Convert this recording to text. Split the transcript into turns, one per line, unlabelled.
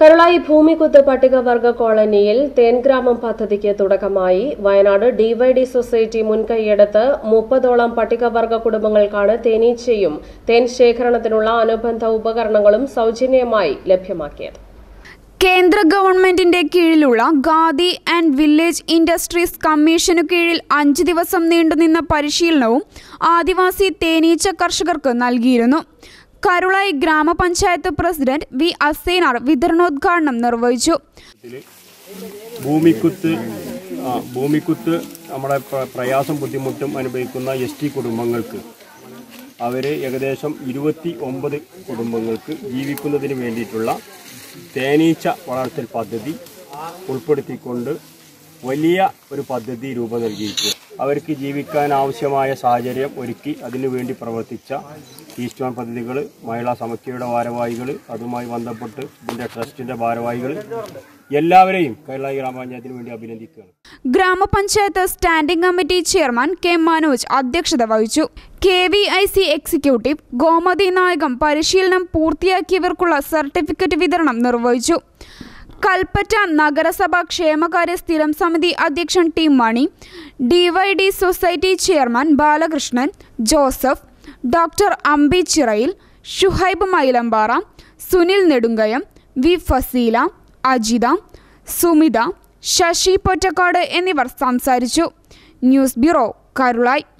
കരുളായി ഭൂമികുത്ത് പട്ടികവർഗ കോളനിയിൽ തേൻഗ്രാമം പദ്ധതിക്ക് തുടക്കമായി. വയനാട് ഡിവൈഡി സൊസൈറ്റി മുൻകൈയെടുത്ത് മുപ്പതോളം പട്ടികവർഗ കുടുംബങ്ങൾക്കാണ് തേനീച്ചയും തേൻ ശേഖരണത്തിനുള്ള അനുബന്ധ ഉപകരണങ്ങളും സൗജന്യമായി ലഭ്യമാക്കിയത്.
കേന്ദ്ര ഗവൺമെന്റിന്റെ കീഴിലുള്ള ഖാദി ആൻഡ് വില്ലേജ് ഇൻഡസ്ട്രീസ് കമ്മീഷനു കീഴിൽ അഞ്ച് ദിവസം നീണ്ടുനിന്ന പരിശീലനവും ആദിവാസി തേനീച്ച കർഷകർക്ക് നൽകിയിരുന്നു. കരുളായി ഗ്രാമപഞ്ചായത്ത് പ്രസിഡന്റ് വി അസൈനാർ വിതരണോദ്ഘാടനം നിർവഹിച്ചു.
ഭൂമിക്കുത്ത് ഭൂമിക്കുത്ത് നമ്മുടെ പ്രയാസം ബുദ്ധിമുട്ടും അനുഭവിക്കുന്ന എസ് ടി കുടുംബങ്ങൾക്ക് അവരെ ഏകദേശം ഇരുപത്തി ഒമ്പത് കുടുംബങ്ങൾക്ക് ജീവിക്കുന്നതിന് വേണ്ടിയിട്ടുള്ള തേനീച്ച വളർത്തൽ പദ്ധതി ഉൾപ്പെടുത്തിക്കൊണ്ട് വലിയ ഒരു പദ്ധതി രൂപം നൽകിയിരിക്കുക അവർക്ക് ജീവിക്കാൻ ആവശ്യമായ സാഹചര്യം ഒരുക്കി അതിനുവേണ്ടി പ്രവർത്തിച്ച ഈസ്റ്റോൺ പദ്ധതികൾ മഹിളാ സമിതിയുടെ ഭാരവാഹികൾ അതുമായി ബന്ധപ്പെട്ട് ഇതിന്റെ ട്രസ്റ്റിന്റെ ഭാരവാഹികൾ എല്ലാവരെയും കേരള ഗ്രാമപഞ്ചായത്തിന് വേണ്ടി അഭിനന്ദിക്കുകയാണ്.
ഗ്രാമപഞ്ചായത്ത് standing committee chairman K Manoj അധ്യക്ഷത വഹിച്ചു. K V I C executive Gomathi Nayakam പരിശീലനം പൂർത്തിയാക്കിയവർക്കുള്ള സർട്ടിഫിക്കറ്റ് വിതരണം നിർവഹിച്ചു. കൽപ്പറ്റ നഗരസഭ ക്ഷേമകാര്യ സ്ഥിരം സമിതി അധ്യക്ഷൻ T Mani ഡിവൈഡി society chairman Balakrishnan Joseph doctor Ambi Chirayil Shuhaib Mylampara Sunil Nedungayam V Fasila Ajitha Sumitha Sasi Pottakkad എന്നിവർ സംസാരിച്ചു. News bureau Karulayi.